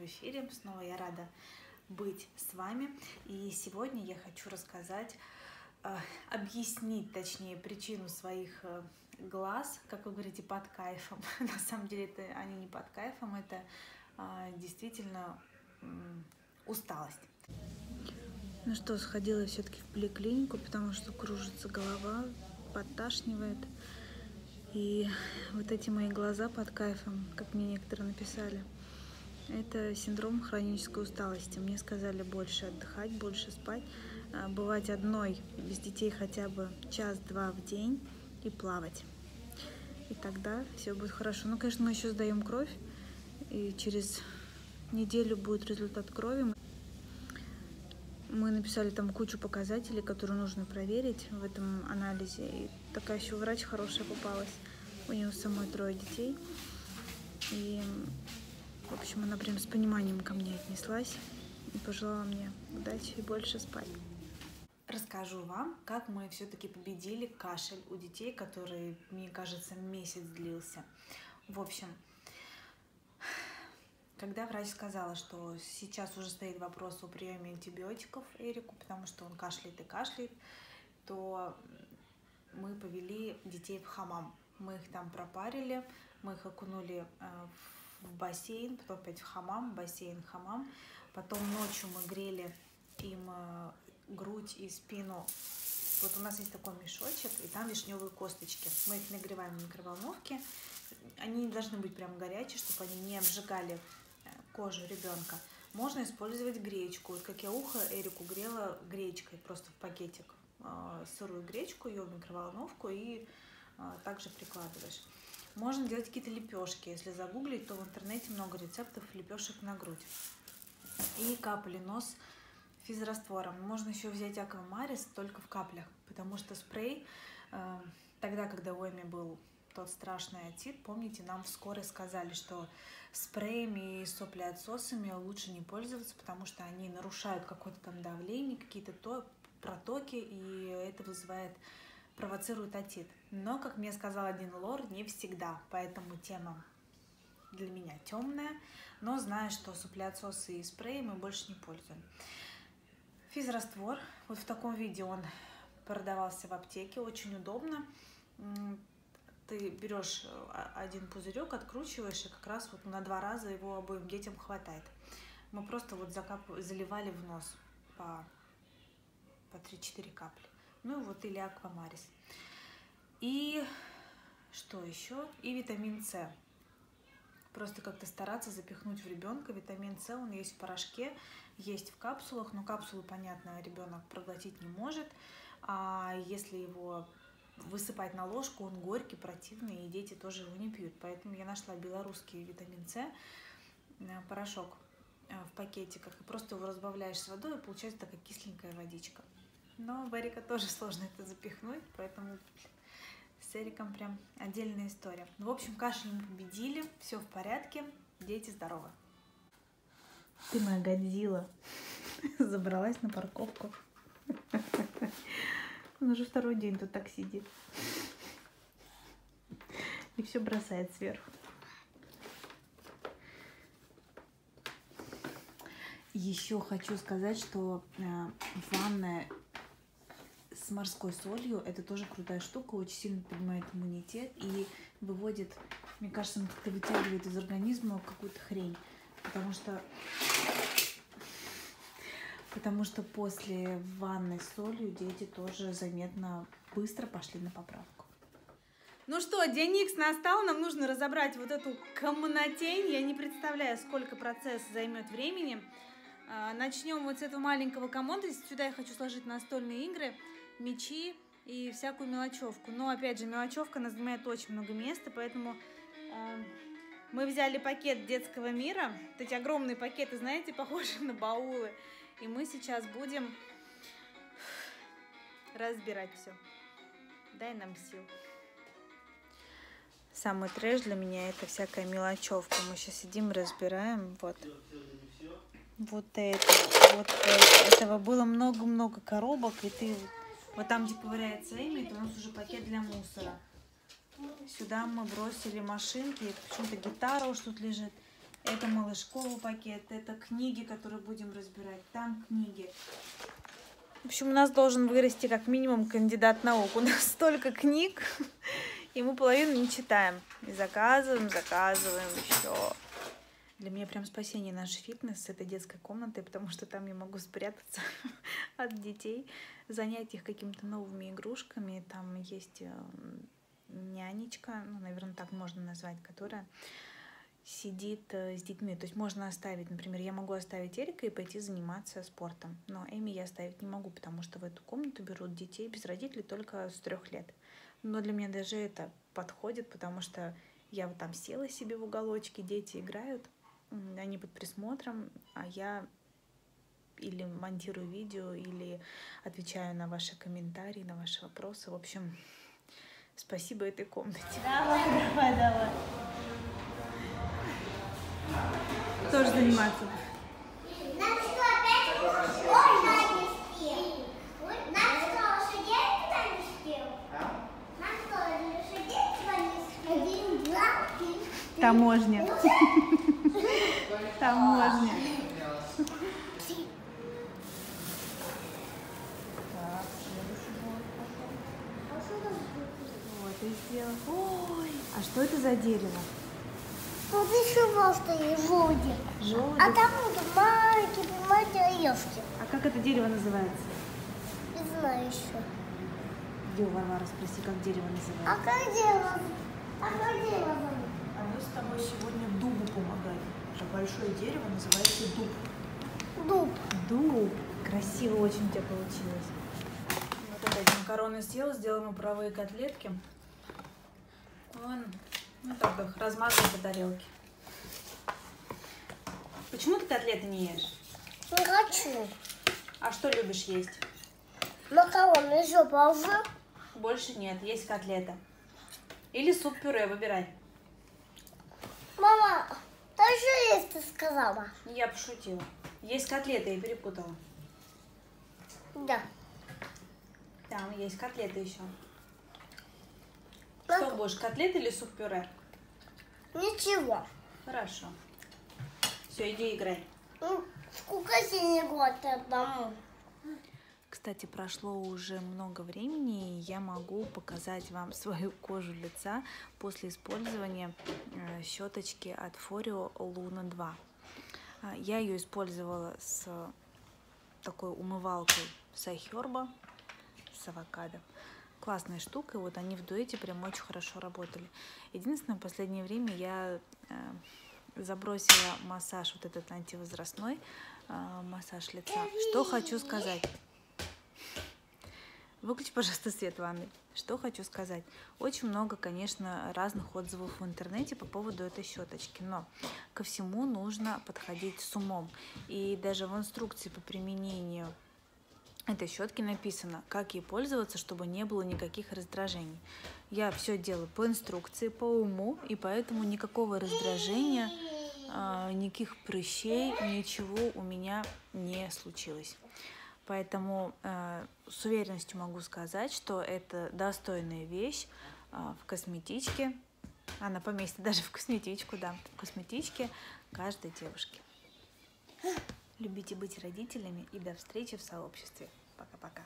в эфире. Снова я рада быть с вами. И сегодня я хочу рассказать, э, объяснить, точнее, причину своих э, глаз, как вы говорите, под кайфом. На самом деле это они не под кайфом, это э, действительно усталость. Ну что, сходила все-таки в поликлинику, потому что кружится голова, подташнивает. И вот эти мои глаза под кайфом, как мне некоторые написали, это синдром хронической усталости. Мне сказали больше отдыхать, больше спать, а, бывать одной без детей хотя бы час-два в день и плавать. И тогда все будет хорошо. Ну, конечно, мы еще сдаем кровь, и через неделю будет результат крови. Мы написали там кучу показателей, которые нужно проверить в этом анализе. И такая еще врач хорошая попалась. У нее самой трое детей. И, в общем, она прям с пониманием ко мне отнеслась и пожелала мне удачи и больше спать. Расскажу вам, как мы все-таки победили кашель у детей, который, мне кажется, месяц длился. В общем, когда врач сказала, что сейчас уже стоит вопрос о приеме антибиотиков Эрику, потому что он кашляет и кашляет, то мы повели детей в хамам. Мы их там пропарили, мы их окунули э, в бассейн, потом опять в хамам, бассейн, хамам. Потом ночью мы грели им э, грудь и спину. Вот у нас есть такой мешочек, и там вишневые косточки. Мы их нагреваем в микроволновке. Они не должны быть прям горячие, чтобы они не обжигали кожу ребенка. Можно использовать гречку. Вот как я ухо Эрику грела гречкой, просто в пакетик. А, сырую гречку, ее в микроволновку и также прикладываешь. Можно делать какие-то лепешки. Если загуглить, то в интернете много рецептов лепешек на грудь. И капали нос физраствором. Можно еще взять аквамарис только в каплях, потому что спрей, а, тогда, когда у Эми был тот страшный отит, помните, нам в скорой сказали, что спреями и соплеотсосами лучше не пользоваться, потому что они нарушают какое-то там давление, какие-то то, протоки, и это вызывает, провоцирует отит. Но, как мне сказал один лор, не всегда, поэтому тема для меня темная, но знаю, что суплеотсосы и спреи мы больше не пользуем. Физраствор, вот в таком виде он продавался в аптеке, очень удобно ты берешь э, один пузырек, откручиваешь, и как раз вот на два раза его обоим детям хватает. Мы просто вот закап... заливали в нос по, по 3-4 капли. Ну вот или аквамарис. И что еще? И витамин С. Просто как-то стараться запихнуть в ребенка. Витамин С, он есть в порошке, есть в капсулах, но капсулы, понятно, ребенок проглотить не может. А если его высыпать на ложку, он горький, противный, и дети тоже его не пьют. Поэтому я нашла белорусский витамин С, э, порошок э, в пакетиках, и просто его разбавляешь с водой, и получается такая кисленькая водичка. Но в Эрика тоже сложно это запихнуть, поэтому с Эриком прям отдельная история. В общем, кашель мы победили, все в порядке, дети здоровы. Ты моя Годзилла. Забралась на парковку. Он уже второй день тут так сидит. И все бросает сверху. Еще хочу сказать, что э, ванная морской солью это тоже крутая штука, очень сильно поднимает иммунитет и выводит, мне кажется, как-то вытягивает из организма какую-то хрень. Потому что Потому что после ванны с солью дети тоже заметно быстро пошли на поправку. Ну что, день Икс настал, нам нужно разобрать вот эту комнатень. Я не представляю, сколько процесс займет времени. А, начнем вот с этого маленького комода. Сюда я хочу сложить настольные игры, мечи и всякую мелочевку. Но, опять же, мелочевка она занимает очень много места, поэтому э, мы взяли пакет детского мира. Вот эти огромные пакеты, знаете, похожи на баулы. И мы сейчас будем разбирать все. Дай нам сил. Самый трэш для меня это всякая мелочевка. Мы сейчас сидим, разбираем. Вот. Вот это, вот это. Этого было много-много коробок, и ты вот там, где ковыряется имя, это у нас уже пакет для мусора. Сюда мы бросили машинки, почему-то гитара уж тут лежит. Это малышковый пакет, это книги, которые будем разбирать. Там книги. В общем, у нас должен вырасти как минимум кандидат наук. У нас столько книг, и мы половину не читаем. И заказываем, заказываем еще. Для меня прям спасение наш фитнес с этой детской комнатой, потому что там я могу спрятаться от детей, занять их какими-то новыми игрушками. Там есть э, нянечка, ну, наверное, так можно назвать, которая сидит э, с детьми. То есть можно оставить, например, я могу оставить Эрика и пойти заниматься спортом. Но Эми я оставить не могу, потому что в эту комнату берут детей без родителей только с трех лет. Но для меня даже это подходит, потому что я вот там села себе в уголочке, дети играют, они под присмотром, а я или монтирую видео, или отвечаю на ваши комментарии, на ваши вопросы. В общем, спасибо этой комнате. Давай, давай, давай. Тоже заниматься. Нам Таможня. Таможня. Вот и сделал. Ой, а что это за дерево? Тут еще просто и желудик. Желудик. А там вот маленькие, маленькие орешки. А как это дерево называется? Не знаю еще. Где у Варвара спроси, как дерево А называется? как дело? А как зовут? А мы с тобой сегодня дубу помогаем. Большое дерево называется дуб. Дуб. Дуб. Красиво очень у тебя получилось. Вот опять макароны съел, сделаем ему паровые котлетки. Он, ну так их размазывай по тарелке. Почему ты котлеты не ешь? Не хочу. А что любишь есть? Макароны еще положи. Больше нет, есть котлета. Или суп-пюре, выбирай. Мама, ты еще есть, ты сказала? Я пошутила. Есть котлеты, я перепутала. Да. Там есть котлеты еще. Что будешь, котлеты или суп-пюре? Ничего. Хорошо. Все, иди играй. Ну, Сколько синий год одному? Кстати, прошло уже много времени, и я могу показать вам свою кожу лица после использования э, щеточки от Foreo Luna 2. А, Я ее использовала с такой умывалкой Сайхерба с авокадо. Классная штука, и вот они в дуэте прям очень хорошо работали. Единственное, в последнее время я э, забросила массаж вот этот антивозрастной, э, массаж лица. Что хочу сказать. Выключи, пожалуйста, свет в ванной. Что хочу сказать. Очень много, конечно, разных отзывов в интернете по поводу этой щеточки, но ко всему нужно подходить с умом. И даже в инструкции по применению этой щетки написано, как ей пользоваться, чтобы не было никаких раздражений. Я все делаю по инструкции, по уму, и поэтому никакого раздражения, а, никаких прыщей, ничего у меня не случилось. Поэтому э, с уверенностью могу сказать, что это достойная вещь э, в косметичке. Она поместится даже в косметичку, да, в косметичке каждой девушки. Любите быть родителями и до встречи в сообществе. Пока-пока.